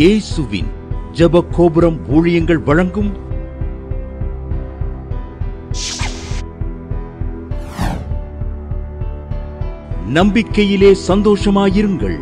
இயேசுவின் ஜப கோபுரம் ஊழியங்கள் வழங்கும் நம்பிக்கையிலே சந்தோஷமாயிருங்கள்.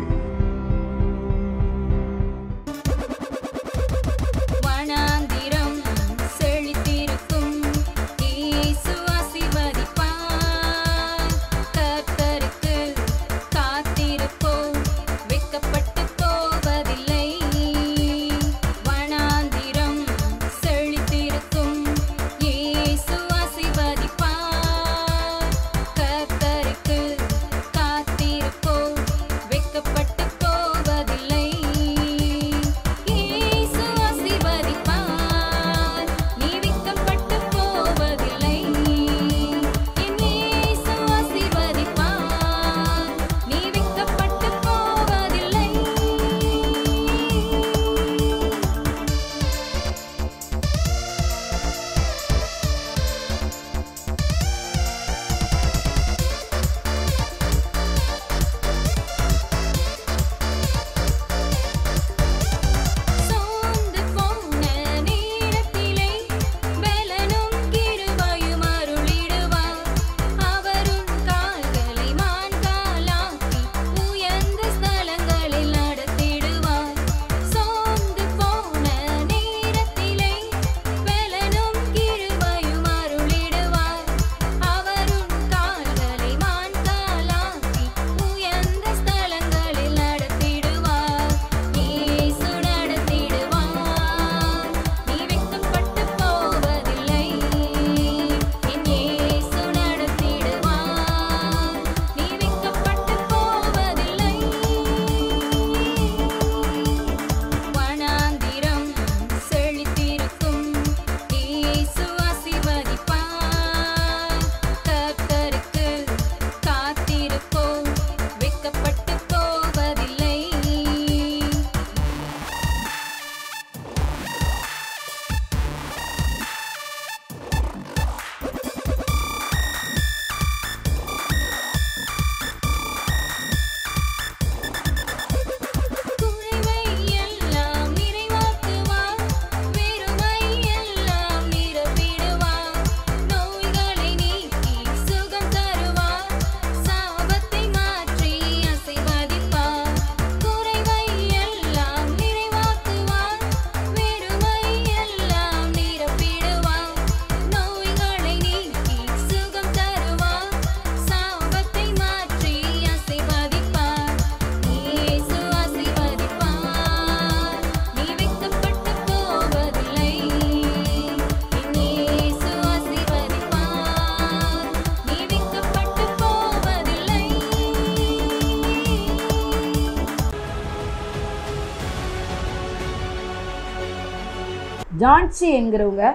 ஜான்சி என்கிறவங்க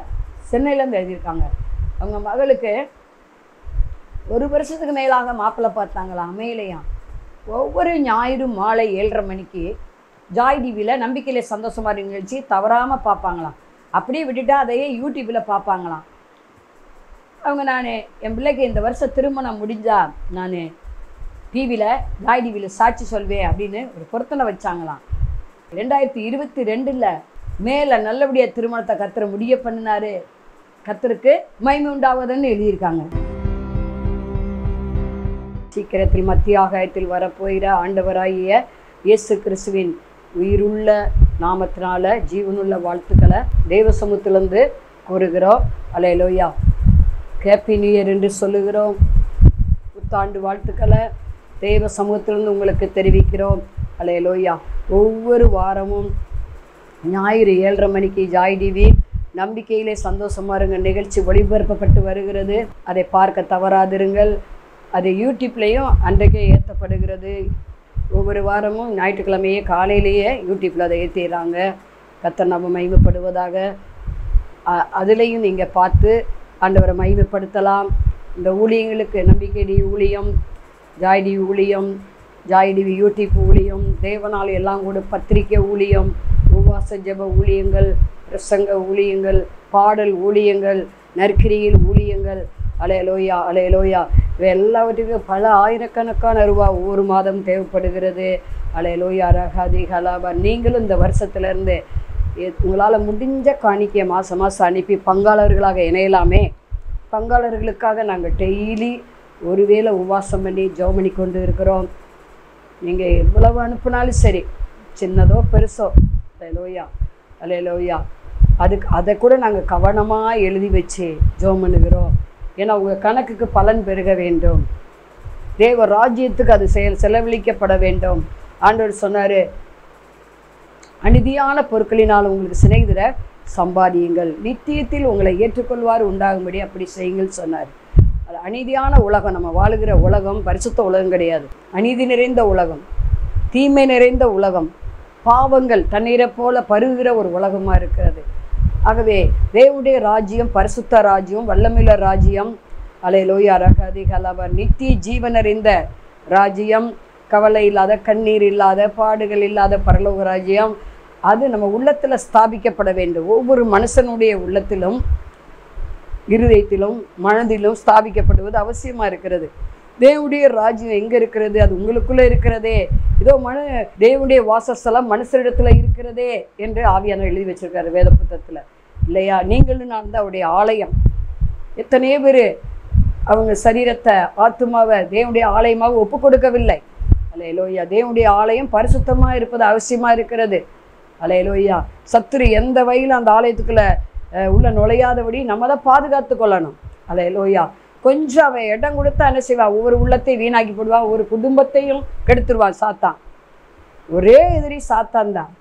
சென்னையிலேருந்து எழுதியிருக்காங்க. அவங்க மகளுக்கு ஒரு வருஷத்துக்கு மேலாக மாப்பிள்ளை பார்த்தாங்களா? அமையலையா? ஒவ்வொரு ஞாயிறு மாலை ஏழரை மணிக்கு ஜாய் டிவியில் நம்பிக்கையிலே சந்தோஷமாக நிகழ்ச்சி தவறாமல் பார்ப்பாங்களாம். அப்படியே விட்டுட்டா அதையே யூடியூப்பில் பார்ப்பாங்களாம். அவங்க நான் என் பிள்ளைக்கு இந்த வருஷம் திருமணம் முடிஞ்சா நான் டிவியில் ஜாய் டிவியில் சாட்சி சொல்வேன் அப்படின்னு ஒரு பொருத்தனை வச்சாங்களாம். ரெண்டாயிரத்தி இருபத்தி ரெண்டில் மேலே நல்லபடியாக திருமணத்தை கத்துற முடிய பண்ணினாரு. கத்தருக்கு மகிமை உண்டாவதுன்னு எழுதியிருக்காங்க. சீக்கிரத்தில் மத்திய ஆகாயத்தில் வரப்போகிற ஆண்டவராகிய இயேசு கிறிஸ்துவின் உயிருள்ள நாமத்தினால ஜீவனுள்ள வாழ்த்துக்களை தேவ சமூகத்திலிருந்து கூறுகிறோம். அலையலோயா. ஹேப்பி நியூ இயர் என்று சொல்லுகிறோம். புத்தாண்டு வாழ்த்துக்களை தெய்வ சமூகத்திலிருந்து உங்களுக்கு தெரிவிக்கிறோம். அலையலோயா. ஒவ்வொரு வாரமும் ஞாயிறு ஏழரை மணிக்கு ஜாய் டிவி நம்பிக்கையிலே சந்தோஷமா இருங்க. நிகழ்ச்சி ஒளிபரப்பப்பட்டு வருகிறது. அதை பார்க்க தவறாதிருங்கள். அது யூடியூப்லேயும் அன்றைக்கே ஏற்றப்படுகிறது ஒவ்வொரு வாரமும் ஞாயிற்றுக்கிழமையே காலையிலேயே யூடியூப்பில் அதை ஏற்றிடுறாங்க கத்த நம்ம மகிமைப்படுவதாக. அதுலேயும் நீங்கள் பார்த்து ஆண்டவரை மகிமைப்படுத்தலாம். இந்த ஊழியங்களுக்கு நம்பிக்கை ஊழியம் ஜாய் ஊழியம் ஜாய்டிவி யூடியூப் ஊழியம் தேவனால் எல்லாம் கூட பத்திரிக்கை ஊழியம் உபவாச ஜெப ஊழியங்கள் பிரசங்க ஊழியங்கள் பாடல் ஊழியங்கள் நற்கிரியில் ஊழியங்கள் அலையலோயா அலையலோயா. இவை எல்லாவற்றுக்கும் பல ஆயிரக்கணக்கான ரூபா ஒவ்வொரு மாதம் தேவைப்படுகிறது. அலையலோயா ரகாதி கலாபா நீங்களும் இந்த வருஷத்துலேருந்து உங்களால் முடிஞ்ச காணிக்கையை மாதம் மாதம் அனுப்பி பங்காளர்களாக இணையலாமே. பங்காளர்களுக்காக நாங்கள் டெய்லி ஒருவேளை உபவாசம் பண்ணி ஜெபம் பண்ணி கொண்டு இருக்கிறோம். நீங்கள் எவ்வளவு அனுப்புனாலும் சரி சின்னதோ பெருசோ அலையலோயா அலையலோயா அதுக்கு அதை கூட நாங்கள் கவனமாக எழுதி வச்சு ஜோம் பண்ணுகிறோம். ஏன்னா உங்கள் கணக்குக்கு பலன் பெருக வேண்டும். தேவ ராஜ்யத்துக்கு அது செயல் செலவழிக்கப்பட வேண்டும். ஆண்டவர் சொன்னார் அநீதியான பொருட்களினால் உங்களுக்கு சிநேகிதரை சம்பாதியுங்கள். நித்தியத்தில் உங்களை ஏற்றுக்கொள்வார் உண்டாகும்படி அப்படி செய்யுங்கள் சொன்னார். அது அநீதியான உலகம் நம்ம வாழுகிற உலகம் பரிசுத்த உலகம் கிடையாது. அநீதி நிறைந்த உலகம் தீமை நிறைந்த உலகம். பாவங்கள் தண்ணீரை போல பருகிற ஒரு உலகமாக இருக்கிறது. ஆகவே தேவனுடைய ராஜ்யம் பரிசுத்த ராஜ்யம் வல்லமில்ல ராஜ்யம் அலையலோயா ரகதி கலவர் நித்திய ஜீவனறிந்த ராஜ்யம் கவலை இல்லாத கண்ணீர் இல்லாத பாடுகள் இல்லாத பரலோக ராஜ்யம் அது நம்ம உள்ளத்தில் ஸ்தாபிக்கப்பட வேண்டும். ஒவ்வொரு மனுஷனுடைய உள்ளத்திலும் இருதயத்திலும் மனதிலும் ஸ்தாபிக்கப்படுவது அவசியமாக இருக்கிறது. தேவனுடைய ராஜ்யம் எங்கே இருக்கிறது? அது உங்களுக்குள்ளே இருக்கிறதே. இதோ மனு தேவனுடைய வாசஸ்தலம் மனுஷரிடத்தில் இருக்கிறதே என்று ஆவியானவர் எழுதி வச்சிருக்காரு வேத புத்தகத்தில். இல்லையா? நீங்களும் நான் தான் அவருடைய ஆலயம். எத்தனையோ பேர் அவங்க சரீரத்தை ஆத்துமாவை தேவனுடைய ஆலயமாக ஒப்பு கொடுக்கவில்லை. அலையலோய்யா. தேவனுடைய ஆலயம் பரிசுத்தமாக இருப்பது அவசியமாக இருக்கிறது. அலையலோய்யா. சத்துரு எந்த வகையில் அந்த ஆலயத்துக்குள்ளே உள்ள நுழையாதபடி நம்ம தான் பாதுகாத்து கொள்ளணும். அலையலோய்யா. கொஞ்சம் அவன் இடம் கொடுத்தா என்ன செய்வான் ஒவ்வொரு உள்ளத்தையும் வீணாக்கி போடுவான் ஒரு குடும்பத்தையும் கெடுத்துருவான் சாத்தான். ஒரே எதிரி சாத்தான் தான்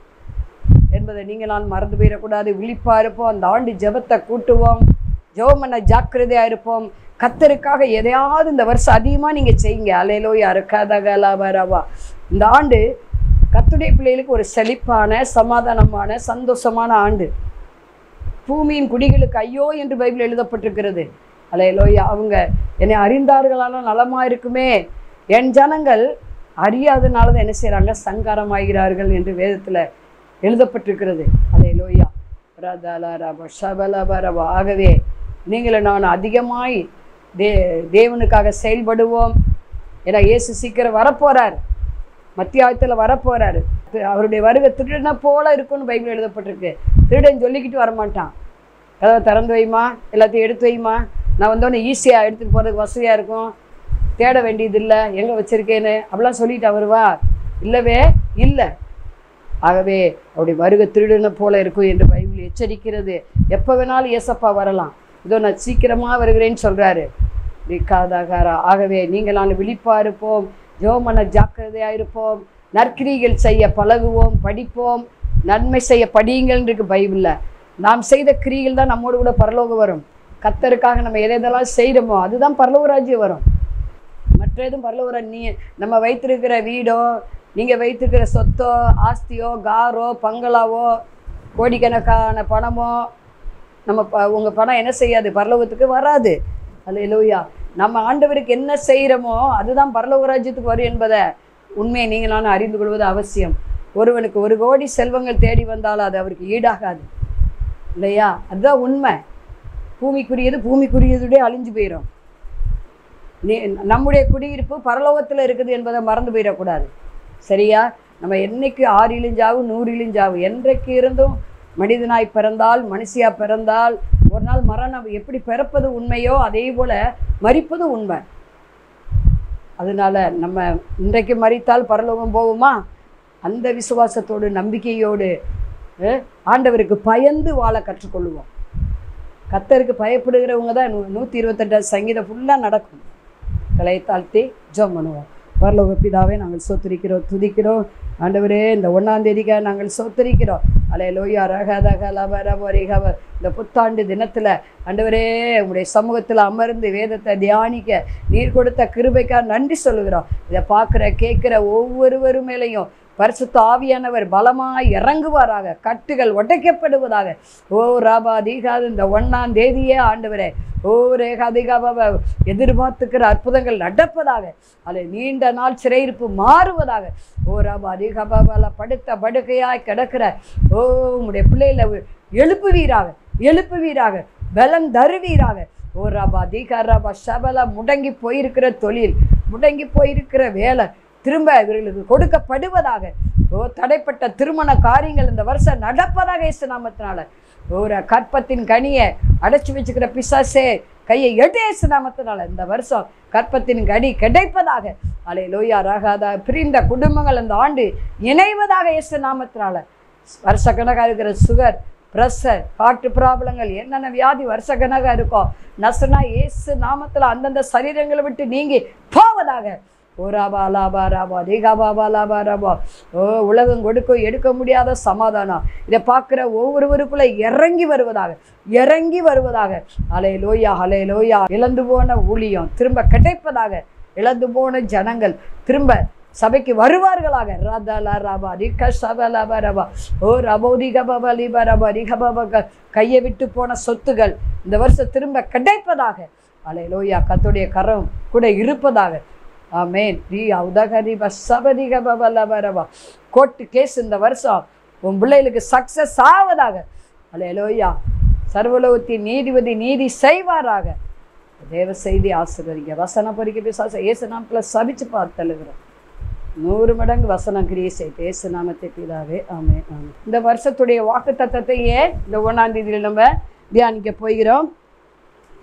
என்பதை நீங்கள் நான் மறந்து போயிடக்கூடாது. விழிப்பாக இருப்போம் அந்த ஆண்டு ஜெபத்தை கூட்டுவோம் ஜெபம் பண்ண ஜாக்கிரதையாக இருப்போம். கத்தருக்காக எதையாவது இந்த வருஷம் அதிகமாக நீங்கள் செய்யுங்க. அலையிலோ யாருக்காதகலாபரவா இந்த ஆண்டு கத்துடைய பிள்ளைகளுக்கு ஒரு செழிப்பான சமாதானமான சந்தோஷமான ஆண்டு. பூமியின் குடிகளுக்கு ஐயோ என்று பைபிள் எழுதப்பட்டிருக்கிறது. அலையலோயா. அவங்க என்னை அறிந்தார்களானால் நலமாக இருக்குமே. என் ஜனங்கள் அறியாதனால தான் என்ன செய்கிறாங்க சங்காரமாகிறார்கள் என்று வேதத்தில் எழுதப்பட்டிருக்கிறது. அலையலோயா. ரதலரப ஷபலபரப ஆகவே நீங்களும் நான் அதிகமாய் தே தேவனுக்காக செயல்படுவோம். ஏன்னா இயேசு சீக்கிரம் வரப்போகிறார் மத்தியாயத்தில் வரப்போகிறாரு அவருடைய வருகை திருடனை போல இருக்கும்னு பைபிள் எழுதப்பட்டிருக்கு. திருடன் சொல்லிக்கிட்டு வரமாட்டான். கதவை திறந்து வைமா? எல்லாத்தையும் எடுத்து வைமா? நான் வந்தோடனே ஈஸியாக எடுத்துகிட்டு போகிறதுக்கு வசதியாக இருக்கும். தேட வேண்டியதில்லை எங்கே வச்சுருக்கேன்னு அப்படிலாம் சொல்லிட்டு வருவா இல்லவே இல்லை. ஆகவே அவருடைய வருக திருடனை போல இருக்கும் என்று பைபிள் எச்சரிக்கிறது. எப்போ வேணாலும் ஏசப்பா வரலாம். இதோ நான் சீக்கிரமாக வருகிறேன்னு சொல்கிறாரு நிக்காதாகாரா. ஆகவே நீங்கள் நான் விழிப்பாக இருப்போம். ஜோமன ஜாக்கிரதையாக இருப்போம். நற்கிரிகள் செய்ய பழகுவோம். படிப்போம். நன்மை செய்ய படியுங்கள் இருக்குது பைபிளில். நாம் செய்த கிரிகள் தான் நம்மோடு கூட பரலோகம் வரும். கத்தருக்காக நம்ம எதை எதெல்லாம் செய்கிறோமோ அதுதான் பரலவராஜ்யம் வரும். மற்ற எதுவும் பரலவராஜ் நீ நம்ம வைத்திருக்கிற வீடோ நீங்கள் வைத்திருக்கிற சொத்தோ ஆஸ்தியோ காரோ பங்களாவோ கோடிக்கணக்கான பணமோ நம்ம ப உங்கள் பணம் என்ன செய்யாது? பரலோகத்துக்கு வராது. அல்லேலூயா. நம்ம ஆண்டவருக்கு என்ன செய்கிறோமோ அதுதான் பரலோக ராஜ்யத்துக்கு வரும் என்பதை உண்மையை நீங்கள் நான் அறிந்து கொள்வது அவசியம். ஒருவனுக்கு ஒரு கோடி செல்வங்கள் தேடி வந்தாலும் அது அவருக்கு ஈடாகாது. இல்லையா? அதுதான் உண்மை. பூமிக்குரியது பூமிக்குரியதுடைய அழிஞ்சு போயிடும் நீ நம்முடைய குடியிருப்பு பரலோகத்தில் இருக்குது என்பதை மறந்து போயிடக்கூடாது. சரியா? நம்ம என்னைக்கு ஆறு இழிஞ்சாவும் நூறு இழிஞ்சாவும் என்றைக்கு இருந்தும் மனிதனாய் பிறந்தால் மனுஷியாக பிறந்தால் ஒரு நாள் மரணம் எப்படி பிறப்பது உண்மையோ அதே போல் மறிப்பது உண்மை. அதனால நம்ம இன்றைக்கு மறித்தால் பரலோகம் போவோமா அந்த விசுவாசத்தோடு நம்பிக்கையோடு ஆண்டவருக்கு பயந்து வாழ கற்றுக்கொள்வோம். கத்தருக்கு பயப்படுகிறவங்க தான் நூ நூற்றி இருபத்தெட்டாவது சங்கீதம் ஃபுல்லாக நடக்கும். கலையை தாழ்த்தி ஜோம் பண்ணுவோம். பரலோக பிதாவே நாங்கள் சோத்தரிக்கிறோம் துதிக்கிறோம். ஆண்டவரே இந்த ஒன்றாந்தேதிக்காக நாங்கள் சோத்தரிக்கிறோம். அலே லோயா ரகதக லபரபரிகவ இந்த புத்தாண்டு தினத்தில் ஆண்டவரே உங்களுடைய சமூகத்தில் அமர்ந்து வேதத்தை தியானிக்க நீர் கொடுத்த கிருபைக்காக நன்றி சொல்லுகிறோம். இதை பார்க்குற கேட்குற ஒவ்வொருவரும் மேலேயும் பரிசுத்த ஆவியானவர் பலமாய் இறங்குவாராக கட்டுகள் உடைக்கப்படுவதாக ஓ ராபா தீகாது இந்த ஒன்னாம் தேதியே ஆண்டவரே. ஓ ரேகாதிகாபாவ எதிர்பார்த்துக்கிற அற்புதங்கள் நடப்பதாக. அது நீண்ட நாள் சிறையிருப்பு மாறுவதாக. ஓ ராபா அதிகாபாபால படுத்த படுக்கையாய் கிடக்கிற. ஓ உங்களுடைய பிள்ளைகளை எழுப்புவீராக எழுப்புவீராக பலம் தருவீராக. ஓ ராபா தீகா ராபா சபல முடங்கி போயிருக்கிற தொழில் முடங்கி போயிருக்கிற வேலை திரும்ப இவர்களுக்கு கொடுக்கப்படுவதாக. ஓ தடைப்பட்ட திருமண காரியங்கள் இந்த வருஷம் நடப்பதாக இயேசு நாமத்தினால. ஒரு கற்பத்தின் கனியை அடைச்சி வச்சுக்கிற பிசாசே கையை எட்டு இயேசு நாமத்தினால இந்த வருஷம் கற்பத்தின் கனி கிடைப்பதாக. அலை லோயா ராகாதா பிரிந்த குடும்பங்கள் இந்த ஆண்டு இணைவதாக இயேசு நாமத்தினால. வருஷக்கணக்காக இருக்கிற சுகர் ப்ரெஷர் காட்டு ப்ராப்ளங்கள் என்னென்ன வியாதி வருஷக்கணக்காக இருக்கும் நசனா இயேசு நாமத்தில் அந்தந்த சரீரங்களை விட்டு நீங்கி போவதாக. ஓ லாபா ராபா ரேகாபாபா லாபா ராபா. ஓ உலகம் கொடுக்க எடுக்க முடியாத சமாதானம். இதை பார்க்குற ஒவ்வொருவருக்குள்ள இறங்கி வருவதாக இறங்கி வருவதாக. அலை லோயா அலை லோயா இழந்து போன ஊழியம் திரும்ப கிடைப்பதாக இழந்து போன ஜனங்கள் திரும்ப சபைக்கு வருவார்களாக. ராதாலா ராபா ரிக சபலபா ரபா. ஓ ரபோ ரிகபபா லிபா ரபா ரிகபபா க- கையை விட்டு போன சொத்துகள் இந்த வருஷம் திரும்ப கிடைப்பதாக. அலை லோயா கத்துடைய கரம் கூட இருப்பதாக. ஆமேன். நீ உதகரி சபரிக பபலபா ரபா கோர்ட்டு கேஸ் இந்த வருஷம். உன் பிள்ளைகளுக்கு சக்ஸஸ் ஆவதாக. அலை லோயா சர்வலோகத்தின் நீதிபதி நீதி செய்வாராக. தேவ செய்தி ஆசிரியர் வசனம் பொறிக்க பேச ஏசு நாமத்தில் சபிச்சு பார்த்தழுகிறோம். நூறு மடங்கு வசனம் கிரியை செய்து ஏசு நாமத்தை பிதாவே ஆமே ஆமே இந்த வருஷத்துடைய வாக்கு தத்தத்தையே இந்த ஒன்றாம் தேதியில் நம்ம தியானிக்க போகிறோம்?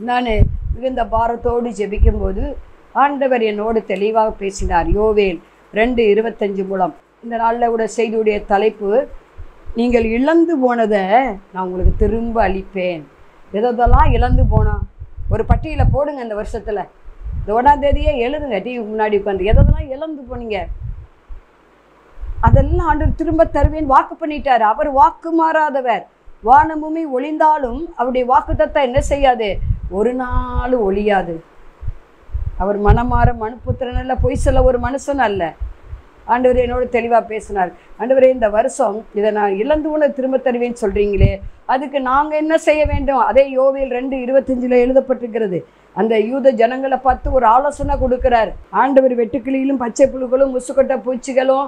நான் மிகுந்த பாரத்தோடு ஜெபிக்கும்போது ஆண்டவர் என்னோடு தெளிவாக பேசினார் யோவேல் ரெண்டு இருபத்தஞ்சு மூலம். இந்த நாளில் கூட செய்தியுடைய தலைப்பு நீங்கள் இழந்து போனதை நான் உங்களுக்கு திரும்ப அளிப்பேன். எதெல்லாம் இழந்து போனோம் ஒரு பட்டியலில் போடுங்க இந்த வருஷத்தில். இந்த ஒன்றாம் தேதியே எழுதுங்க டிவி முன்னாடி உட்காந்து எதெல்லாம் இழந்து போனீங்க. அதெல்லாம் ஆண்டவர் திரும்ப தருவேன் வாக்கு பண்ணிட்டார். அவர் வாக்கு மாறாதவர். வானமுமே ஒளிந்தாலும் அவருடைய வாக்குத்தத்தை என்ன செய்யாது? ஒரு நாள் ஒளியாது அவர் மனமாற மனுப்புத்திரன் அல்ல பொய் சொல்ல ஒரு மனுஷன் அல்ல. ஆண்டவர் என்னோட தெளிவாக பேசினார். ஆண்டவரே இந்த வருஷம் இதை நான் இழந்து உன திரும்ப தருவேன்னு சொல்கிறீங்களே அதுக்கு நாங்கள் என்ன செய்ய வேண்டும்? அதே யோவில் ரெண்டு இருபத்தஞ்சில் எழுதப்பட்டிருக்கிறது. அந்த யூத ஜனங்களை பார்த்து ஒரு ஆலோசனை கொடுக்குறார். ஆண்டவர் வெட்டுக்கிளியிலும் பச்சை புழுக்களும் முசுக்கொட்டை பூச்சிகளும்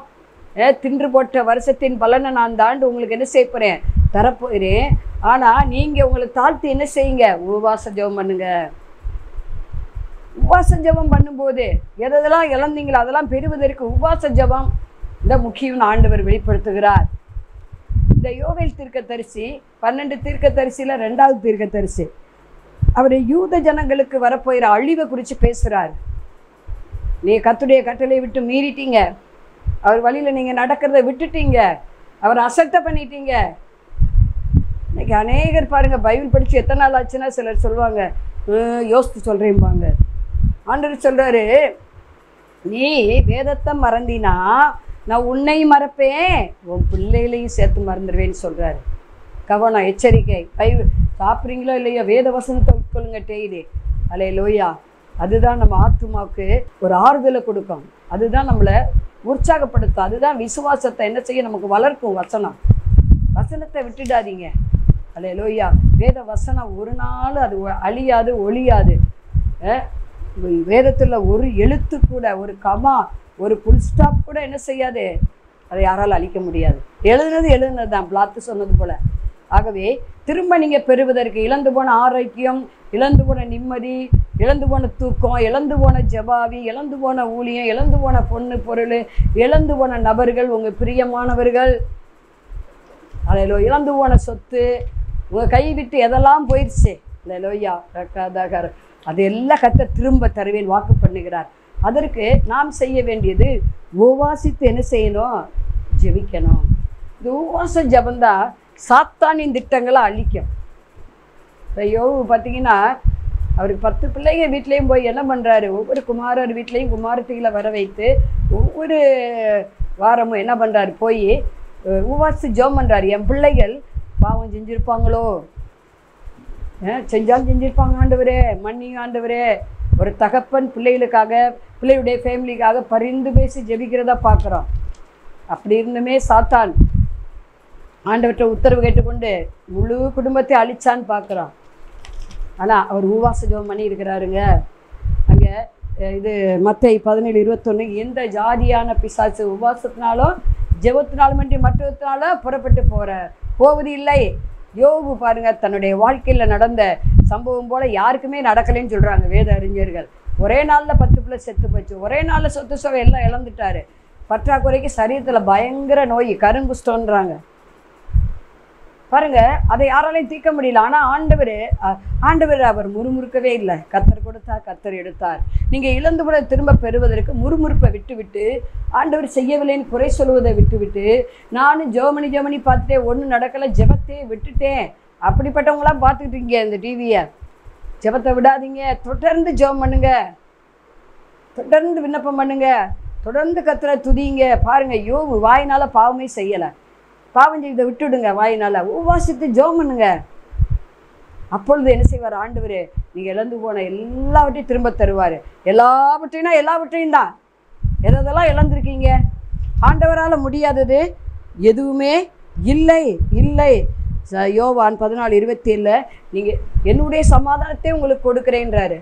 தின்று போட்ட வருஷத்தின் பலனை நான் தாண்டு ஆண்டு உங்களுக்கு என்ன செய்ய போகிறேன் தரப்போகிறேன். ஆனால் நீங்கள் உங்களை தாழ்த்தி என்ன செய்யுங்க? உபவாச ஜெபம் பண்ணுங்கள் உபாச ஜபம் பண்ணும்போது எதெல்லாம் இழந்தீங்களோ அதெல்லாம் பெறுவதற்கு உபாச ஜபம் இந்த முக்கியம் ஆண்டவர் வெளிப்படுத்துகிறார். இந்த யோவேல் தீர்க்கதரிசி பன்னெண்டு தீர்க்கதரிசியில் ரெண்டாவது தீர்க்கதரிசி. அவர் யூத ஜனங்களுக்கு வரப்போகிற அழிவை குறித்து பேசுகிறார் நீ கத்துடைய கட்டளை விட்டு மீறிட்டீங்க. அவர் வழியில் நீங்கள் நடக்கிறத விட்டுட்டீங்க. அவர் அசட்டை பண்ணிட்டீங்க. இன்னைக்கு அநேகர் பாருங்கள் பைபிள் படித்து எத்தனை நாள் ஆச்சுன்னா சிலர் சொல்லுவாங்க யோசித்து சொல்கிறேன்பாங்க ஆண்டவர் சொல்கிறாரு நீ வேதத்தை மறந்தினா நான் உன்னை மறப்பேன். உன் பிள்ளைகளையும் சேர்த்து மறந்துடுவேன்னு சொல்கிறாரு கவனம் எச்சரிக்கை. கை சாப்பிட்றீங்களோ இல்லையோ வேத வசனத்தை உட்கொள்ளுங்க டெய்லி. அலே லோயா அதுதான் நம்ம ஆத்துமாவுக்கு ஒரு ஆறுதலை கொடுக்கும். அதுதான் நம்மளை உற்சாகப்படுத்தும். அதுதான் விசுவாசத்தை என்ன செய்ய நமக்கு வளர்க்கும் வசனம். வசனத்தை விட்டுடாதீங்க. அலே லோயா வேத வசனம் ஒரு நாள் அது ஒ- அழியாது ஒழியாது. வேதத்தில் ஒரு எழுத்து கூட ஒரு கமா ஒரு புல் ஸ்டாப் கூட என்ன செய்யாது? அதை யாரால் அழிக்க முடியாது. எழுதுனது எழுதுனது தான் பிளாத்து சொன்னது போல். ஆகவே திரும்ப நீங்கள் பெறுவதற்கு இழந்து போன ஆரோக்கியம் இழந்து போன நிம்மதி இழந்து போன தூக்கம் இழந்து போன ஜபாவி இழந்து போன ஊழியம் இழந்து போன பொண்ணு பொருள் இழந்து போன நபர்கள் உங்கள் பிரியமானவர்கள் அலையிலோ இழந்து போன சொத்து உங்கள் கைவிட்டு எதெல்லாம் போயிடுச்சு லோய்யா ரக்காதாகர் அதெல்லாம் கத்த திரும்ப தருவேன் வாக்கு பண்ணுகிறார். அதற்கு நாம் செய்ய வேண்டியது உபவாசித்து என்ன செய்யணும்? ஜெபிக்கணும். இந்த உபவாச ஜபந்தான் சாத்தானின் திட்டங்களை அழிக்கும். இப்போ யோவு பார்த்தீங்கன்னா அவருக்கு பத்து பிள்ளைங்க வீட்லேயும் போய் என்ன பண்ணுறாரு ஒவ்வொரு குமாரர் வீட்லேயும் குமாரத்திகளை வர வைத்து ஒவ்வொரு வாரமும் என்ன பண்ணுறாரு போய் அஹ், ஜோம் ஜெபம் பண்ணுறாரு என் பிள்ளைகள் பாவம் செஞ்சுருப்பாங்களோ? செஞ்சாலும் செஞ்சிருப்பாங்க ஆண்டவரே மன்னியும் ஆண்டவரே. ஒரு தகப்பன் பிள்ளைகளுக்காக பிள்ளையுடைய ஃபேமிலிக்காக பரிந்து பேசி ஜெபிக்கிறதா பார்க்குறோம். அப்படி இருந்துமே சாத்தான் ஆண்டவற்றை உத்தரவு கேட்டுக்கொண்டு முழு குடும்பத்தை அழிச்சான்னு பார்க்குறோம். ஆனால் அவர் ஊவாச ஜோம் பண்ணி இருக்கிறாருங்க அங்கே இது மற்ற பதினேழு இருபத்தொன்று எந்த ஜாதியான பிசாசு உபவாசத்தினாலும் ஜெபத்தினாலும் மட்டும் மற்றத்தினாலும் புறப்பட்டு போகிற போவது இல்லை. யோபு பாருங்க தன்னுடைய வாழ்க்கையில் நடந்த சம்பவம் போல யாருக்குமே நடக்கலைன்னு சொல்கிறாங்க வேத அறிஞர்கள். ஒரே நாளில் பத்து பிள்ளை செத்து போச்சு. ஒரே நாளில் சொத்து சுவை எல்லாம் இழந்துட்டாரு. பற்றாக்குறைக்கு சரீரத்தில் பயங்கர நோய் கருங்குஷ்டன்றாங்க பாருங்க அதை யாராலையும் தீர்க்க முடியல. ஆனால் ஆண்டவர் ஆண்டவர் அவர் முறுமுறுக்கவே இல்லை. கத்தர் கொடுத்தார் கத்தர் எடுத்தார். நீங்கள் இழந்து கூட திரும்ப பெறுவதற்கு முறுமுறுப்பை விட்டுவிட்டு ஆண்டவர் செய்யவில்லைன்னு குறை சொல்வதை விட்டுவிட்டு நானும் ஜெமனி ஜெமனி பார்த்துட்டே ஒன்றும் நடக்கலை ஜெபத்தையே விட்டுட்டேன். அப்படிப்பட்டவங்களாம் பார்த்துக்கிட்டீங்க இந்த டிவியை ஜெபத்தை விடாதீங்க. தொடர்ந்து ஜெபம் பண்ணுங்க. தொடர்ந்து விண்ணப்பம் பண்ணுங்க. தொடர்ந்து கத்துற துதிங்க. பாருங்க யோபு வாயினால பாவமே செய்யலை. பாவம் இதை விட்டுடுங்க வாயினால். உபவாசித்து ஜோம் பண்ணுங்க. அப்பொழுது என்ன செய்வார்? ஆண்டவர் நீங்கள் இழந்து போன எல்லாவற்றையும் திரும்ப தருவார். எல்லாவற்றையும் எல்லாவற்றையும் தான். எதெல்லாம் இழந்திருக்கீங்க? ஆண்டவரால் முடியாதது எதுவுமே இல்லை இல்லை. ச- யோவான் பதினாலு இருபத்தி ஏழில் நீங்கள் என்னுடைய சமாதானத்தை உங்களுக்கு கொடுக்குறேன்றாரு.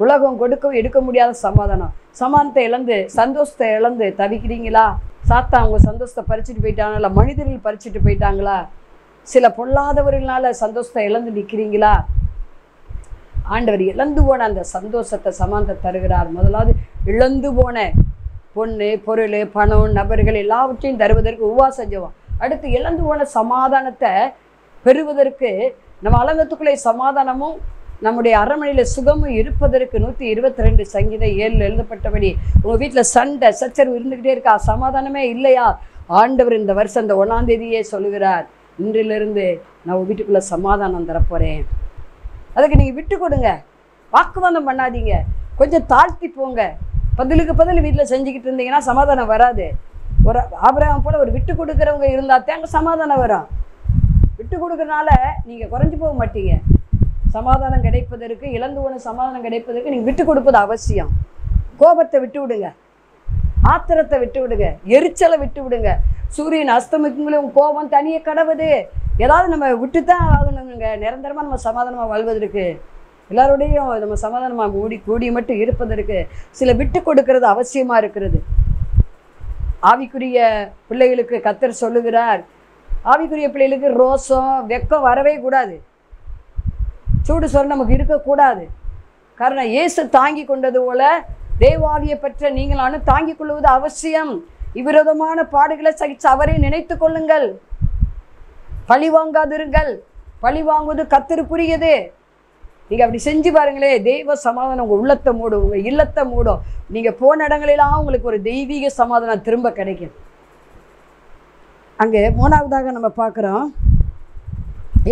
உலகம் கொடுக்கவும் எடுக்க முடியாத சமாதானம். சமானத்தை இழந்து சந்தோஷத்தை இழந்து தவிக்கிறீங்களா? சாத்தா அவங்க சந்தோஷத்தை பறிச்சுட்டு போயிட்டாங்களா மனிதர்கள் பறிச்சுட்டு போயிட்டாங்களா? சில பொல்லாதவர்களால சந்தோஷத்தை இழந்து நிற்கிறீங்களா ஆண்டவர் இழந்து போன அந்த சந்தோஷத்தை சமாந்தை தருகிறார். முதலாவது இழந்து போன பொண்ணு பொருள் பணம் நபர்கள் எல்லாவற்றையும் தருவதற்கு உபவாசம் ஜெபம் அடுத்து இழந்து போன சமாதானத்தை பெறுவதற்கு நம்ம அலங்கத்துக்குள்ளே சமாதானமும் நம்முடைய அரண்மனையில் சுகமும் இருப்பதற்கு நூற்றி இருபத்தி ரெண்டு சங்கீதம் ஏழில் எழுதப்பட்டபடி உங்கள் வீட்டில் சண்டை சச்சரவு இருந்துக்கிட்டே இருக்கா? சமாதானமே இல்லையா? ஆண்டவர் இந்த வருஷம் இந்த ஒன்றாம் தேதியே சொல்லுகிறார் இன்றிலிருந்து நான் உங்கள் வீட்டுக்குள்ளே சமாதானம் தரப்போகிறேன் அதுக்கு நீங்கள் விட்டு கொடுங்க. வாக்குவாதம் பண்ணாதீங்க. கொஞ்சம் தாழ்த்தி போங்க. பதிலுக்கு பதில் வீட்டில் செஞ்சுக்கிட்டு இருந்தீங்கன்னா சமாதானம் வராது. ஒரு ஆபரகம் போல் ஒரு விட்டு கொடுக்குறவங்க இருந்தால் தான் சமாதானம் வரும். விட்டு கொடுக்கறனால நீங்கள் குறைஞ்சி போக மாட்டீங்க. சமாதானம் கிடைப்பதற்கு இழந்து போன சமாதானம் கிடைப்பதற்கு நீங்கள் விட்டு கொடுப்பது அவசியம். கோபத்தை விட்டு விடுங்க. ஆத்திரத்தை விட்டு விடுங்க. எரிச்சலை விட்டு விடுங்க. சூரியன் அஸ்தமிக்குங்களும் கோபம் தனியே கடவுது. ஏதாவது நம்ம விட்டு தான் ஆகணுங்க நிரந்தரமாக நம்ம சமாதானமாக வாழ்வதற்கு. எல்லாரோடையும் நம்ம சமாதானமாக மூடி கூடி மட்டும் இருப்பதற்கு சில விட்டு கொடுக்கறது அவசியமாக இருக்கிறது. ஆவிக்குரிய பிள்ளைகளுக்கு கத்தர் சொல்லுகிறார். ஆவிக்குரிய பிள்ளைகளுக்கு ரோசம் வெக்கம் வரவே கூடாது. சூடு சொல் நமக்கு இருக்கக்கூடாது. காரணம் இயேசு தாங்கி கொண்டது போல தேவாவியை பெற்ற நீங்களானும் தாங்கிக் கொள்வது அவசியம். இவ்விரோதமான பாடுகளை சகிச்சு அவரை நினைத்து கொள்ளுங்கள். பழி வாங்காதிருங்கள். பழி வாங்குவது கத்திருக்குரியது நீங்க அப்படி செஞ்சு பாருங்களே தெய்வ சமாதானம் உங்கள் உள்ளத்தை மூடும் உங்கள் இல்லத்தை மூடும். நீங்கள் போன இடங்களெல்லாம் உங்களுக்கு ஒரு தெய்வீக சமாதானம் திரும்ப கிடைக்கும். அங்கே மூணாவதாக நம்ம பார்க்குறோம்.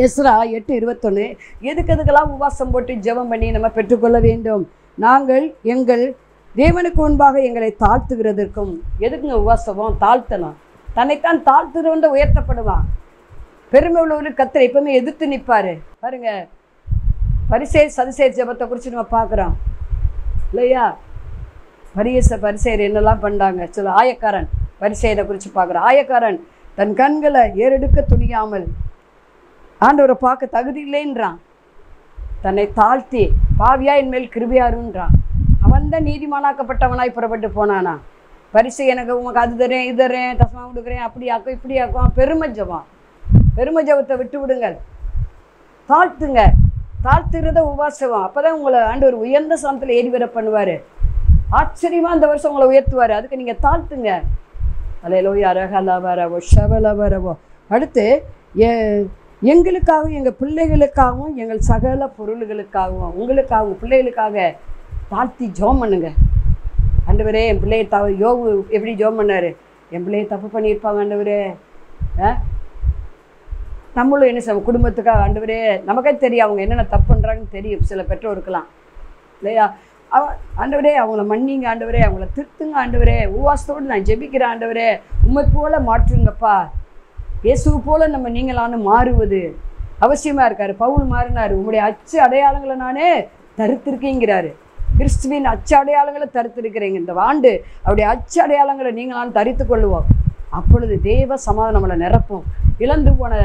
எஸ்ரா எட்டு இருபத்தொன்று எதுக்கு எதுக்கெல்லாம் உபவாசம் போட்டு ஜெபம் பண்ணி நம்ம பெற்றுக்கொள்ள வேண்டும்? நாங்கள் எங்கள் தேவனுக்கு முன்பாக எங்களை தாழ்த்துகிறதற்கும் எதுக்குங்க உபவாசம்? தாழ்த்தணும் தன்னைத்தான் தாழ்த்துறவன் உயர்த்தப்படுவான். பெருமை உள்ளவருக்கு கத்தரை எப்பவுமே எதிர்த்து நிற்பார். பாருங்க பரிசே சதிசே ஜெபத்தை குறித்து நம்ம பார்க்குறோம். இல்லையா? பரியச பரிசெயர் என்னெல்லாம் பண்ணாங்க சில ஆயக்காரன் பரிசெயரை குறித்து பார்க்குறோம். ஆயக்காரன் தன் கண்களை ஏறெடுக்க துணியாமல் ஆண்டவரை பார்க்க தகுதி இல்லைன்றான். தன்னை தாழ்த்தி பாவியா என் மேல் கிருபியாருன்றான். அவன் தான் நீதிமானாக்கப்பட்டவனாய் புறப்பட்டு போனானா. பரிசு எனக்கு உனக்கு அது தரேன் இது தரேன் தசமா கொடுக்குறேன் அப்படி ஆக்கும் இப்படி ஆக்கும். பெருமை ஜபம். பெருமை ஜபத்தை விட்டு விடுங்கள். தாழ்த்துங்க. தாழ்த்துறத அப்போ தான் உங்களை ஆண்டவர் உயர்ந்த சாந்தத்தில் ஏறி வர பண்ணுவார். ஆச்சரியமாக இந்த வருஷம் உங்களை உயர்த்துவார். அதுக்கு நீங்கள் தாழ்த்துங்க. அலையலோய் அரகலா வரவோ ஷவல வரவோ அடுத்து ஏ எங்களுக்காகவும் எங்கள் பிள்ளைகளுக்காகவும் எங்கள் சகல பொருள்களுக்காகவும் உங்களுக்காகவும் பிள்ளைகளுக்காக தாழ்த்தி ஜோம் பண்ணுங்க. ஆண்டவரே என் பிள்ளையை தவ யோகு எப்படி ஜோம் பண்ணார்? என் பிள்ளையை தப்பு பண்ணியிருப்பாங்க ஆண்டவரே. ஆ? நம்மளும் என்ன செய்வோம்? குடும்பத்துக்காக ஆண்டவரே நமக்கே தெரியும் அவங்க என்னென்ன தப்பு பண்ணுறாங்கன்னு தெரியும். சில பெற்றோருக்கெல்லாம். இல்லையா? அவ ஆண்டவரே அவங்கள மன்னிங்க ஆண்டவரே. அவங்கள திருத்துங்க ஆண்டவரே. உவாசத்தோடு நான் ஜெபிக்கிறேன் ஆண்டவரே. உண்மை போல மாற்றுங்கப்பா. இயேசு போல நம்ம நீங்களானு மாறுவது அவசியமாக இருக்காரு. பவுல் மாறினார். உங்களுடைய அச்சு அடையாளங்களை நானே தருத்திருக்கேங்கிறாரு. கிறிஸ்துவின் அச்சு அடையாளங்களை தருத்திருக்கிறீங்க. இந்த ஆண்டு அவருடைய அச்சு அடையாளங்களை நீங்களான்னு தரித்து கொள்ளுவோம். அப்பொழுது தேவ சமாதானம் நம்மளை நிரப்பும். இழந்து போன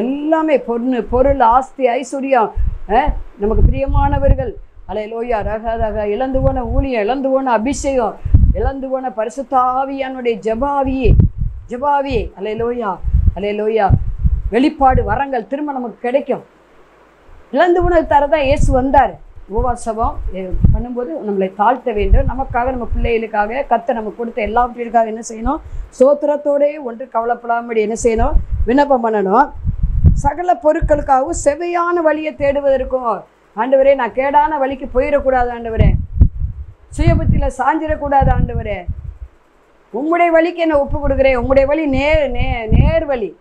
எல்லாமே பொண்ணு பொருள் ஆஸ்தி ஐஸ்வர்யம் நமக்கு பிரியமானவர்கள். அலை லோயா ரக ரக. இழந்து போன ஊழியம் இழந்து போன அபிஷேகம் இழந்து போன பரிசுத்தாவியானுடைய ஜபாவியே ஜபாவி அலே லோயா அலே லோயா வெளிப்பாடு வரங்கள் திரும்ப நமக்கு கிடைக்கும். இழந்து போனது தரதான் இயேசு வந்தார். உபவாசம் பண்ணும்போது நம்மளை தாழ்த்த வேண்டும். நமக்காக நம்ம பிள்ளைகளுக்காக கத்த நம்ம கொடுத்த எல்லாவற்றிற்காக என்ன செய்யணும்? சோத்திரத்தோடே ஒன்று கவலைப்படாமல் என்ன செய்யணும்? விண்ணப்பம் பண்ணணும். சகல பொருட்களுக்காகவும் செவையான வழியை தேடுவதற்கும். ஆண்டவரே நான் கேடான வழிக்கு போயிடக்கூடாது ஆண்டவரே. சுயபுத்தியில் சாஞ்சிடக்கூடாது ஆண்டவரே. உம்முடைய வழிக்கு என்ன ஒப்பு கொடுக்குறேன். உம்முடைய வழி நேர் நே நேர் வழி.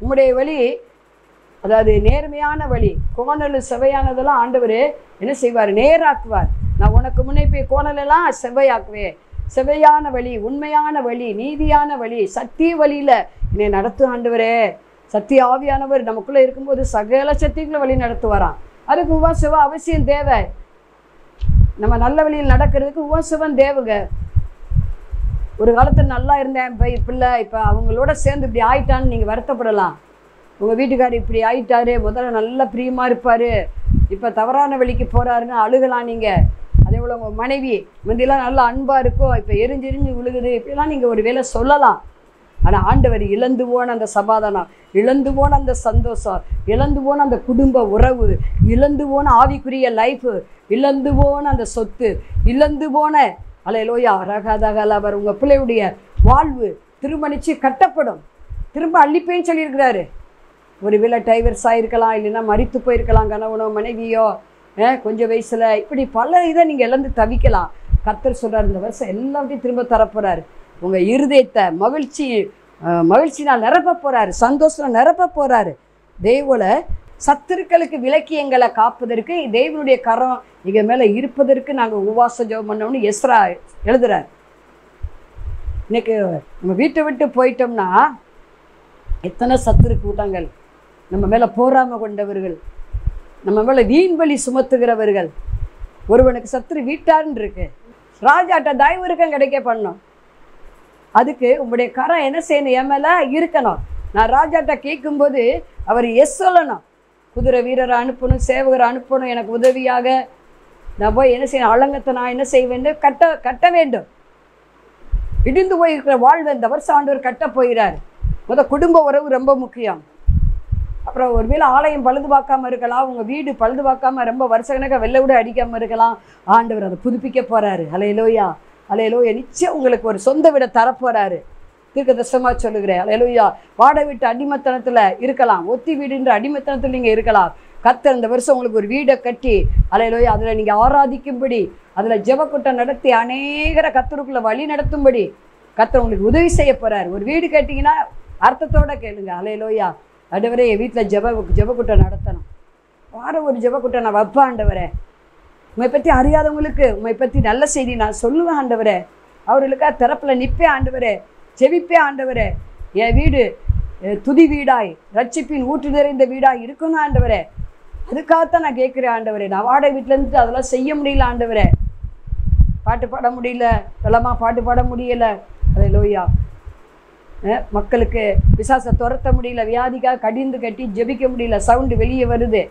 உம்முடைய வழி அதாவது நேர்மையான வழி கோணல் செவையானதெல்லாம் ஆண்டவர் என்ன செய்வார்? நேராக்குவார். நான் உனக்கு முன்னே போய் கோணலெல்லாம் செவ்வையாக்குவேன். செவையான வழி உண்மையான வழி நீதியான வழி சத்திய வழியில் என்னை நடத்து ஆண்டவரே. சத்திய ஆவியானவர் நமக்குள்ளே இருக்கும்போது சகல சத்தியங்களை வழி நடத்துவாராம். அதுக்கு உவாசவா அவசியம் தேவை. நம்ம நல்ல வழியில் நடக்கிறதுக்கு உவாசவன் தேவைங்க. ஒரு காலத்தில் நல்லா இருந்தேன். இப்போ பிள்ளை இப்போ அவங்களோட சேர்ந்து இப்படி ஆயிட்டான்னு நீங்கள் வருத்தப்படலாம். உங்கள் வீட்டுக்கார் இப்படி ஆயிட்டாரு. முதல்ல நல்ல பிரியமாக இருப்பார். இப்போ தவறான வழிக்கு போகிறாருன்னு அழுகலாம் நீங்கள் அதே போல் உங்கள் மனைவி முந்தியெல்லாம் நல்லா அன்பாக இருக்கும் இப்போ எரிஞ்செரிஞ்சு விழுகுது. இப்படிலாம் நீங்கள் ஒரு வேலை சொல்லலாம். ஆனால் ஆண்டவர் இழந்து போன அந்த சமாதானம் இழந்து போன அந்த சந்தோஷம் இழந்து போன அந்த குடும்ப உறவு இழந்து போன ஆவிக்குரிய லைஃபு இழந்து போன அந்த சொத்து இழந்து போன அலையலோயா ரகதகலவர் உங்கள் பிள்ளையுடைய வாழ்வு திருமணிச்சு கட்டப்படும். திரும்ப அள்ளிப்பேன்னு சொல்லியிருக்கிறாரு. ஒரு வேளை டைவர்ஸ் இருக்கலாம் இல்லைன்னா மறித்து போயிருக்கலாம் கணவனோ மனைவியோ கொஞ்சம் வயசில். இப்படி பல இதை நீங்கள் இழந்து தவிக்கலாம். கத்தர் சொல்கிறார் இந்த வருஷம் எல்லாத்தையும் திரும்ப தரப்போகிறார் உங்கள் இருதயத்தை மகிழ்ச்சி மகிழ்ச்சினால் நிரப்ப போகிறாரு சந்தோஷம் நிரப்ப போகிறாரு தெய்வல சத்துருக்களுக்கு விலக்கியங்களை காப்பதற்கு தேவனுடைய கரம் எங்க மேலே இருப்பதற்கு நாங்கள் உபவாச ஜெபம் பண்ணோம்னு எஸ்ரா எழுதுறார். இன்னைக்கு நம்ம வீட்டை விட்டு போயிட்டோம்னா எத்தனை சத்துரு கூட்டங்கள். நம்ம மேலே போராம கொண்டவர்கள் நம்ம மேலே வீண் வழி சுமத்துகிறவர்கள். ஒருவனுக்கு சத்துரு வீட்டார்னு இருக்கு. ராஜாட்ட தயவுருக்கம் கிடைக்க பண்ணோம். அதுக்கு உங்களுடைய கரம் என்ன செய்யணும்? என் மேலே இருக்கணும். நான் ராஜாட்ட கேட்கும்போது அவர் எஸ் சொல்லணும். குதிரை வீரரை அனுப்பணும் சேவகரை அனுப்பணும் எனக்கு உதவியாக. நான் போய் என்ன செய்யணும் அலங்கத்தை நான் என்ன செய்வேன் கட்ட கட்ட வேண்டும். இடிந்து போயிருக்கிற வாழ்வை இந்த வருஷம் ஆண்டவர் கட்ட போகிறார். முத குடும்ப உறவு ரொம்ப முக்கியம். அப்புறம் ஒருவேளை ஆலயம் பழுது பார்க்காம இருக்கலாம் உங்கள் வீடு பழுது பார்க்காம ரொம்ப வருஷ கணக்காக வெள்ளை விட அடிக்காமல் இருக்கலாம். ஆண்டவர் அதை புதுப்பிக்க போகிறாரு அலையலோயா அலையலோயா நிச்சயம் உங்களுக்கு ஒரு சொந்த விட தரப்போகிறாரு தீர்க்கதர்சனமா சொல்லுகிறேன். அலையலுயா வாட வீட்டு அடிமத்தனத்தில் இருக்கலாம். ஒத்தி வீடுன்ற அடிமத்தனத்தில் நீங்கள் இருக்கலாம். கத்தர் இந்த வருஷம் உங்களுக்கு ஒரு வீடை கட்டி அலையலோயா அதில் நீங்கள் ஆராதிக்கும்படி அதில் ஜெபக்கூட்டம் நடத்தி அநேகரை கத்தருக்குள்ள வழி நடத்தும்படி கத்தர் உங்களுக்கு உதவி செய்ய போகிறார் ஒரு வீடு கேட்டிங்கன்னா அர்த்தத்தோடு கேளுங்க. அலையலோயா அடுவரே என் வீட்டில் ஜெப ஜெபக்கூட்டம் நடத்தணும். வாரம் ஒரு ஜெபக்கூட்டம் நான் வைப்பேன் ஆண்டவரே. உண்மை பற்றி அறியாதவங்களுக்கு உண்மை பற்றி நல்ல செய்தி நான் சொல்லுவேன் ஆண்டவரே. அவர்களுக்காக திறப்பில் நிற்பேன் ஆண்டவரே. ஜெபிப்பே ஆண்டவரே. என் வீடு துதி வீடாய் ரட்சிப்பின் ஊற்று நிறைந்த வீடாய் இருக்கணும் ஆண்டவரே. அதுக்காகத்தான் நான் கேட்குறேன் ஆண்டவரே. நான் வாடகை வீட்டில் இருந்துட்டு அதெல்லாம் செய்ய முடியல ஆண்டவரே. பாட்டு பாட முடியல வெள்ளமாக பாட்டு பாட முடியலை. அதே லோய்யா மக்களுக்கு பிசாசை துரத்த முடியல வியாதிக்காக கடிந்து கட்டி ஜெபிக்க முடியல சவுண்டு வெளியே வருது.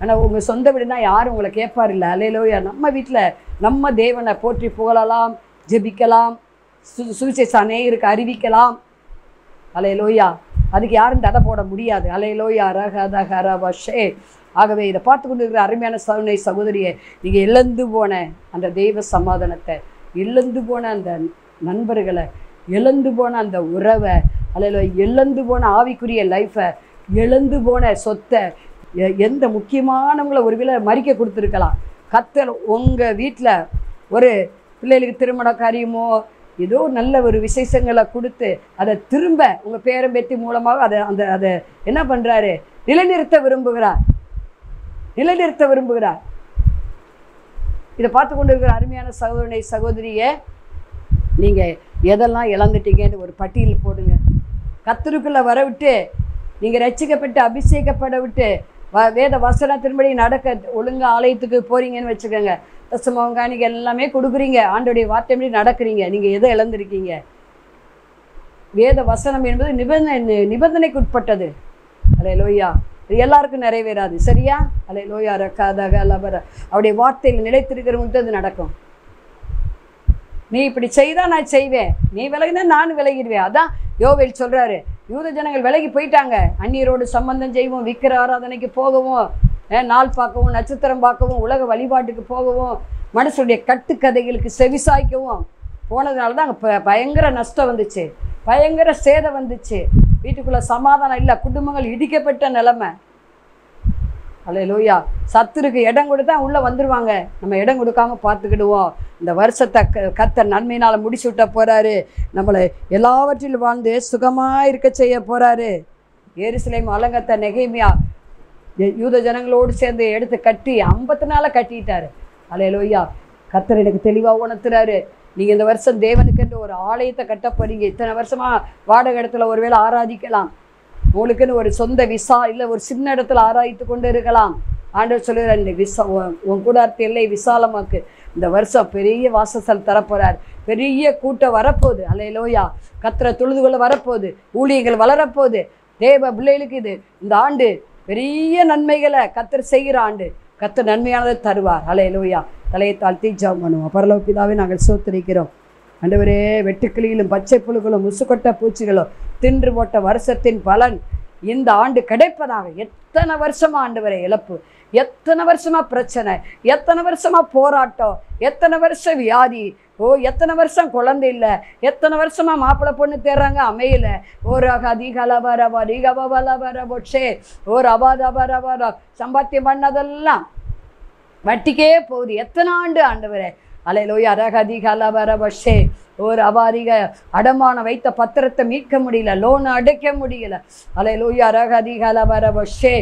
ஆனால் உங்கள் சொந்த வீடுனா யாரும் உங்களை கேட்பார் இல்லை. அலையிலோயா நம்ம வீட்டில் நம்ம தேவனை போற்றி புகழலாம் ஜெபிக்கலாம். சு சுவிசேஷ அநேகருக்கு அறிவிக்கலாம். அலையலோயா. அதுக்கு யாரும் தடை போட முடியாது. அலையலோயா ரக ஹர வஷே ஆகவே இதை பார்த்து கொண்டு இருக்கிற அருமையான சவுனை சகோதரியை நீங்கள் இழந்து போன அந்த தெய்வ சமாதானத்தை இழந்து போன அந்த நண்பர்களை இழந்து போன அந்த உறவை அல்ல இழந்து போன ஆவிக்குரிய லைஃப்பை இழந்து போன சொத்தை எ- எந்த ஒரு ஒருவேளை மறிக்க கொடுத்துருக்கலாம். கத்தல் உங்கள் வீட்டில் ஒரு பிள்ளைகளுக்கு திருமண காரியமோ ஏதோ நல்ல ஒரு விசேஷங்களை கொடுத்து அதை திரும்ப உங்கள் பேரம்பேத்தி மூலமாக அதை அந்த அதை என்ன பண்ணுறாரு நிலைநிறுத்த விரும்புகிறார். நிலைநிறுத்த விரும்புகிறார். இதை பார்த்து கொண்டு இருக்கிற அருமையான சகோதரனை சகோதரியை நீங்கள் எதெல்லாம் இழந்துட்டீங்கன்னு ஒரு பட்டியல் போடுங்க. கத்தருக்குள்ளே வர விட்டு நீங்கள் ரட்சிக்கப்பட்டு அபிஷேகப்பட விட்டு வ வேத வசனத்தின்படி நடக்க ஒழுங்கா ஆலயத்துக்கு போகிறீங்கன்னு வச்சுக்கோங்க. தசமம் காணிக்க எல்லாமே கொடுக்குறீங்க. ஆண்டோடைய வார்த்தைப்படி நடக்கிறீங்க? நீங்கள் எதை இழந்திருக்கீங்க? வேத வசனம் என்பது நிபந்தனை நிபந்தனைக்கு உட்பட்டது அலே லோய்யா இது எல்லாருக்கும் நிறைவேறாது. சரியா? அலே லோயா ரக்காதாக லபர. அவருடைய வார்த்தையில் நிலைத்திருக்கிறவங்களுக்கு அது நடக்கும். நீ இப்படி செய்தா நான் செய்வேன். நீ விலகினா நான் விலகிடுவேன். அதான் யோவேல் சொல்றாரு. யூத ஜனங்கள் விலகி போயிட்டாங்க. அந்நியரோடு சம்பந்தம் செய்வோம். விக்கிர ஆராதனைக்கு போகவும் நாள் பார்க்கவும் நட்சத்திரம் பார்க்கவும் உலக வழிபாட்டுக்கு போகவும் மனசுடைய கட்டுக்கதைகளுக்கு செவிசாய்க்கவும் போனதுனால தான் அங்கே பயங்கர நஷ்டம் வந்துச்சு. பயங்கர சேதம் வந்துச்சு. வீட்டுக்குள்ளே சமாதானம் இல்லை. குடும்பங்கள் இடிக்கப்பட்ட நிலைமை. அல்லேலூயா சத்துருக்கு இடம் கொடுத்தா உள்ளே வந்துடுவாங்க நம்ம இடம் கொடுக்காம பார்த்துக்கிடுவோம். இந்த வருஷத்தை க- கத்த நன்மையினால் முடிச்சு விட்ட போகிறாரு நம்மளை எல்லாவற்றிலும் வாழ்ந்து சுகமாக இருக்க செய்ய போகிறாரு எருசலேம் அலங்கத்தை நெகைமையாக யூத ஜனங்களோடு சேர்ந்து எடுத்து கட்டி ஐம்பத்தி நாளாக கட்டிட்டாரு. அலையலோய்யா கத்தர் எனக்கு தெளிவாக உணர்த்துறாரு. நீங்கள் இந்த வருஷம் தேவனுக்கென்று ஒரு ஆலயத்தை கட்ட போறீங்க இத்தனை வருஷமா வாடகை இடத்துல ஒருவேளை ஆராதிக்கலாம். உங்களுக்குன்னு ஒரு சொந்த விசா இல்லை ஒரு சின்ன இடத்துல ஆராய்த்து கொண்டு இருக்கலாம். ஆண்டவர் சொல்லுகிறார் இந்த விசா உன் உன் இல்லை எல்லை விசாலமாக்கு. இந்த வருஷம் பெரிய வாசஸ்தல் தரப்போகிறார் பெரிய கூட்டம் வரப்போகுது. அல்லையிலோயா கத்திர தொழுதுகளை வரப்போகுது. ஊழியங்கள் வளரப்போகுது. தேவ பிள்ளைகளுக்கு இது இந்த ஆண்டு பெரிய நன்மைகளை கத்தர் செய்கிற ஆண்டு. கத்தர் நன்மையானதை தருவார். அல்லையிலோயா தலையை தாழ்த்தி ஜாம் பண்ணுவோம் பரலோப்பிதாவே நாங்கள் சோத்தரிக்கிறோம். ஆண்டவரே வெட்டுக்கிளியிலும் பச்சை புழுகளும் முசுக்கொட்ட பூச்சிகளும் தின்று போட்ட வருஷத்தின் பலன் இந்த ஆண்டு கிடைப்பதாக. எத்தனை வருஷமா ஆண்டவரே இழப்பு. எத்தனை வருஷமா பிரச்சனை? எத்தனை வருஷமா போராட்டம்? எத்தனை வருஷம் வியாதி? ஓ எத்தனை வருஷம் குழந்தை இல்லை? எத்தனை வருஷமா மாப்பிள்ளை பொண்ணு தேடுறாங்க அமையல. ஒரு அதிகலபரபா ரீகபலபரபொட்சே ஒரு அபாதபரபர சம்பாத்தியம் பண்ணதெல்லாம் வட்டிக்கே போகுது. எத்தனை ஆண்டு ஆண்டவரே? அலையிலோய் அரகதி கலவரபஷே ஒரு அபாரிக அடமானம் வைத்த பத்திரத்தை மீட்க முடியல லோன் அடைக்க முடியல. அலையிலோய் அரகதி கலவரபஷே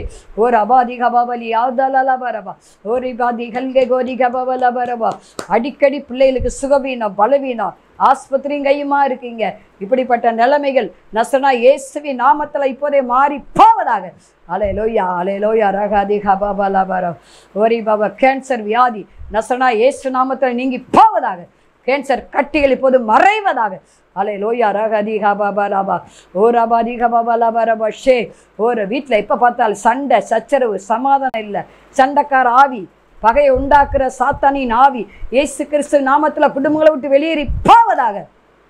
ஒரு அபாதி கபவலி யாதலபரபா ஒரு பாதி கல்கை கோரி கபவலபரபா அடிக்கடி பிள்ளைகளுக்கு சுகவீனம் பலவீனம். ஆஸ்பத்திரியும் கையுமா இருக்கீங்க. இப்படிப்பட்ட நிலைமைகள் நசனா இயேசுவி நாமத்தில் இப்போதே மாறி போவதாக. அலையலோயா அலையலோயா ரகாதி ஹபாபலபரம் ஓரி பாபா கேன்சர் வியாதி நசனா ஏசு நாமத்தில் நீங்கி போவதாக. கேன்சர் கட்டிகள் இப்போது மறைவதாக. அலை லோயா ரகதி ஹபாபலாபா ஓ ரபா அதிகா பாபா லாபா ரபா ஷே. ஓர வீட்டில் எப்போ பார்த்தால் சண்டை சச்சரவு சமாதானம் இல்லை. சண்டைக்கார ஆவி பகையை உண்டாக்குற சாத்தானின் ஆவி. ஏசு கிறிஸ்து நாமத்தில் குடும்பங்களை விட்டு வெளியேறி போவதாக.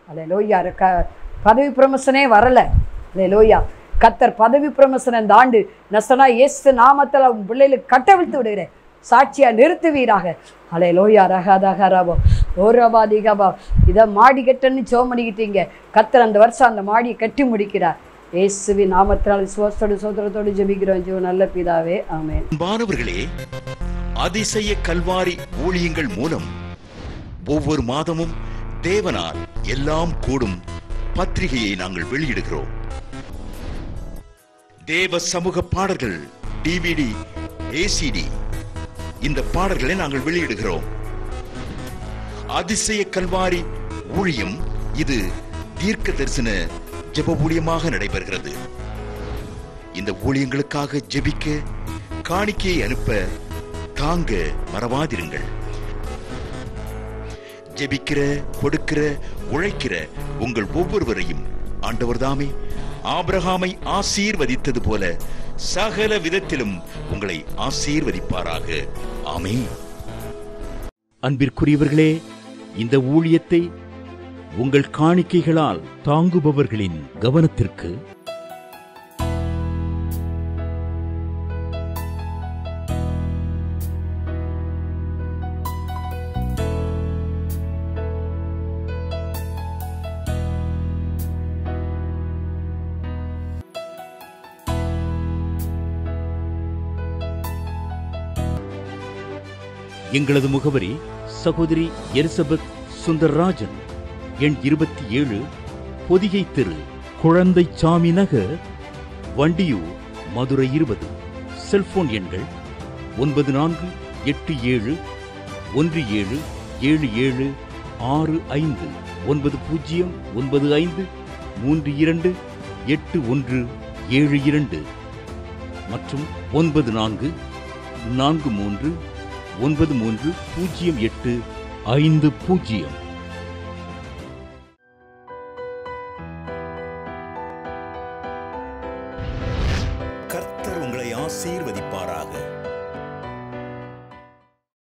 அலை லோய்யா க பதவி பிரமசனே வரலை. அலை லோய்யா கத்தர் பதவி பிரமசனம் தாண்டு நசனா ஏசு நாமத்தில் உன் பிள்ளைகளுக்கு கட்டவிழ்த்து விடுகிறேன். சாட்சியா நிறுத்துவீராக. அலை லோயா ரகாதகராபோ ஓரபாதிகாபா இதை மாடி கட்டன்னு சோ பண்ணிக்கிட்டீங்க கத்தர் அந்த வருஷம் அந்த மாடியை கட்டி முடிக்கிறார். இயேசுவி நாமத்தினால் சுவஸ்தோடு சோதரத்தோடு ஜெபிக்கிறோம். ஜீவ நல்ல பிதாவே ஆமே மாணவர்களே அதிசய கல்வாரி ஊழியங்கள் மூலம் ஒவ்வொரு மாதமும் தேவனால் எல்லாம் கூடும் பத்திரிகையை நாங்கள் வெளியிடுகிறோம். தேவ சமூக பாடல்கள் டிவிடி ஏசிடி இந்த பாடல்களை நாங்கள் வெளியிடுகிறோம். அதிசய கல்வாரி ஊழியம் இது தீர்க்க தரிசன ஜெப ஊழியமாக நடைபெறுகிறது. இந்த ஊழியங்களுக்காக ஜெபிக்க காணிக்கையை அனுப்ப தாங்க மறவாதிருங்கள். ஜெபிக்கிற கொடுக்கிற உழைக்கிற உங்கள் ஒவ்வொருவரையும் ஆண்டவர் தாமே ஆபிரகாமை ஆசீர்வதித்தது போல சகல விதத்திலும் உங்களை ஆசீர்வதிப்பாராக. ஆமென். அன்பிற்குரியவர்களே இந்த ஊழியத்தை உங்கள் காணிக்கைகளால் தாங்குபவர்களின் கவனத்திற்கு எங்களது முகவரி சகோதரி எலிசபெத் சுந்தர்ராஜன் எண் இருபத்தி ஏழு பொதிகை தெரு குழந்தை சாமி நகர் வண்டியூர் மதுரை இருபது. செல்போன் எண்கள் ஒன்பது நான்கு எட்டு ஏழு ஒன்று ஏழு ஏழு ஏழு ஆறு ஐந்து ஒன்பது பூஜ்ஜியம் ஒன்பது ஐந்து மூன்று இரண்டு எட்டு ஒன்று ஏழு இரண்டு மற்றும் ஒன்பது நான்கு நான்கு மூன்று ஒன்பது மூன்று பூஜ்ஜியம் எட்டு ஐந்து பூஜ்ஜியம்.